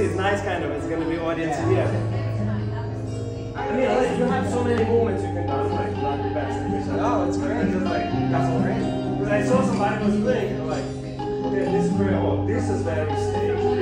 See, it's nice kind of. It's gonna be audience here. I mean, like, you have so many moments you can do, like, not the best. Oh, no, it's great. Just like, that's all great. Because I saw somebody was playing, and like, okay, this is very, old. this is very staged.